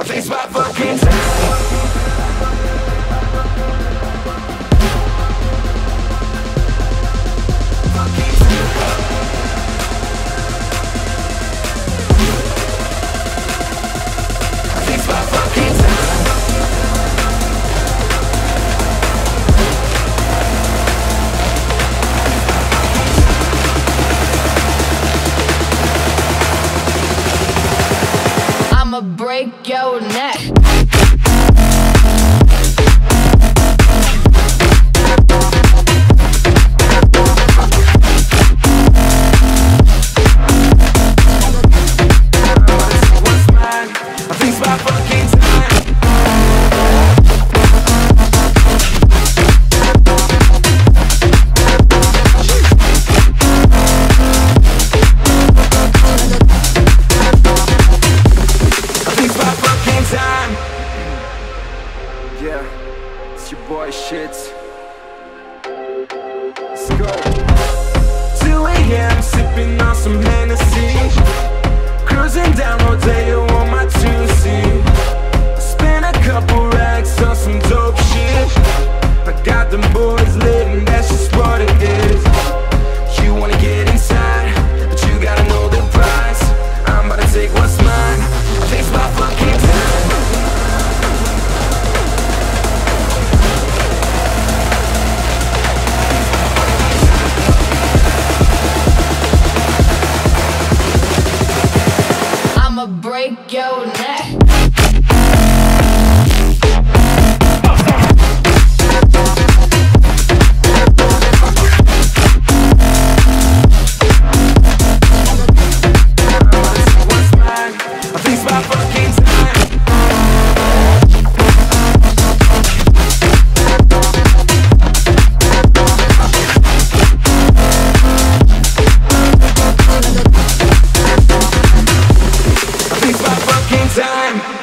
It's my fucking I'ma break your neck. It's my boy Shits. Let's go. 2 a.m. sipping break your neck. I think my fucking time.